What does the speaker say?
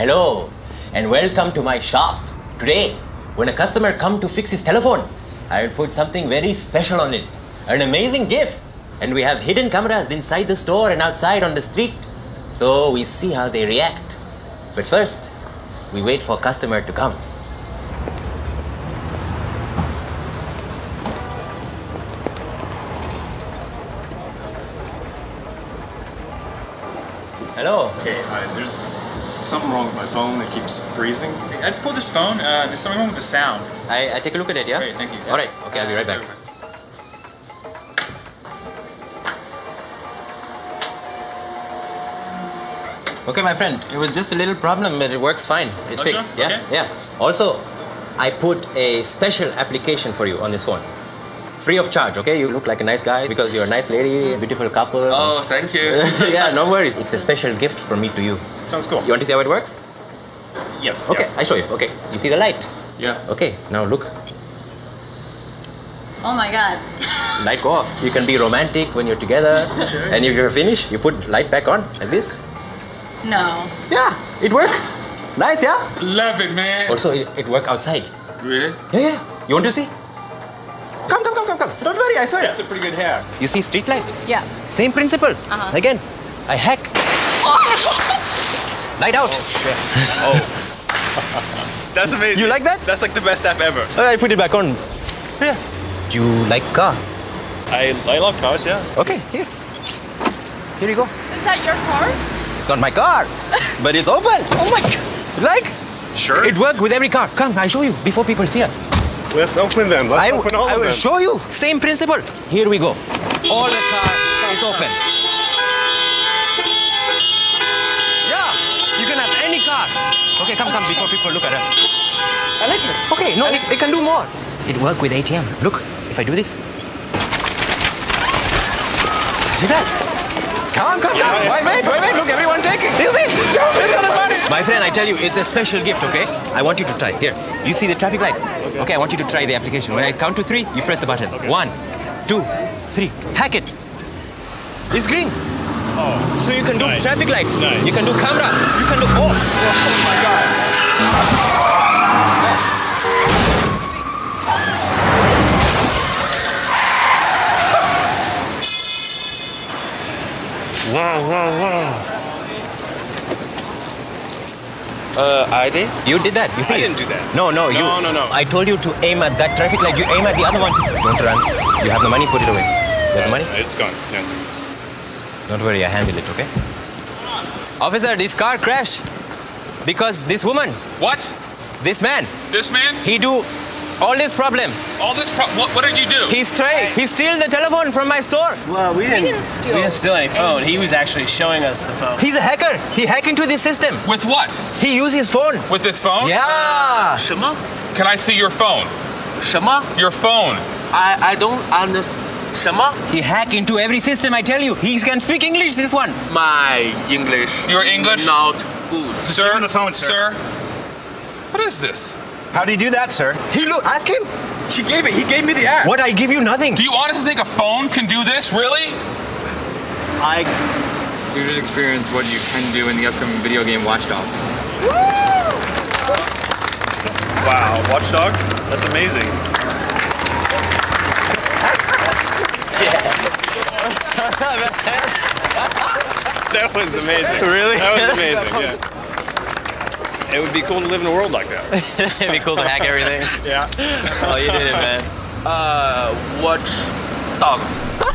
Hello, and welcome to my shop. Today, when a customer come to fix his telephone, I will put something very special on it. An amazing gift. And we have hidden cameras inside the store and outside on the street. So we see how they react. But first, we wait for a customer to come. Hello. Okay, uh, there's something wrong with my phone. It keeps freezing. I just pulled this phone. Uh, there's something wrong with the sound. I, I take a look at it, yeah? Great, thank you. All right, okay, I'll be right back. Okay, my friend, it was just a little problem, but it works fine. It's Oh, fixed. sure? Yeah, Okay. yeah. Also, I put a special application for you on this phone. Free of charge, okay? You look like a nice guy because you're a nice lady, beautiful couple. Oh, thank you. yeah, no worries. It's a special gift from me to you. Sounds cool. You want to see how it works? Yes. Okay, yeah. I show you. Okay, you see the light? yeah. Okay, now look. Oh my god. light go off. You can be romantic when you're together. And if you're finished, you put light back on like this. No. Yeah, it work. Nice, yeah? Love it, man. Also, it, it work outside. Really? Yeah, yeah. You want to see? I saw That's it. a pretty good hack. You see street light? Yeah. Same principle. Uh-huh. Again, I hack. light out. Oh. That's amazing. You like that? That's like the best app ever. I put it back on. Yeah. Do you like car? I, I love cars, yeah. Okay, here. Here you go. Is that your car? It's not my car, but it's open. Oh my god. You like? Sure. It work with every car. Come, I show you before people see us. Let's open them. Let's I, open all I of will them. show you. Same principle. Here we go. All the car is open. Yeah, you can have any car. Okay, come, come before people look at us. I like it. Okay, no, it, it can do more. It work with ATM. Look, if I do this. See that? Come, come, come. Wait, wait, wait, wait. Look, I tell you, it's a special gift, okay? I want you to try. Here, you see the traffic light? Okay, I want you to try the application. When I count to three, you press the button. One, two, three. Hack it. It's green. Oh. So you can do Nice. traffic light. Nice. You can do camera. You can do oh. Oh my god. Uh, I did? You did that. You see I didn't do that. No, no, you. No, no, no. I told you to aim at that traffic light. You aim at the other one. Don't run. You have the money. Put it away. You have the money. It's gone. Yeah. Don't worry. I handle it. Okay. Officer, this car crashed because this woman, What? this man, This man? he do all this problem. All this problem. What, what, did you do? He stole. He stole the telephone from my store. Well, we didn't, we didn't steal. We didn't steal any phone. He was actually showing us the phone. He's a hacker. He hacked into the system. With what? He used his phone. With his phone? Yeah. Shema. Can I see your phone? Shema. Your phone. I I don't understand. Shema? He hacked into every system, I tell you. He can speak English, this one. My English. Your English? Not good. Sir? on the phone, sir. Sir? What is this? How do you do that, sir? He look. Ask him. He gave it. He gave me the app. What? I give you nothing. Do you honestly think a phone can do this? Really? I. You just experience what you can do in the upcoming video game Watch Dogs. Wow, Watch Dogs? That's amazing. that was amazing. Really? That was amazing, yeah. It would be cool to live in a world like that. It'd be cool to hack everything. Yeah. Oh, you did it, man. Uh, watch dogs.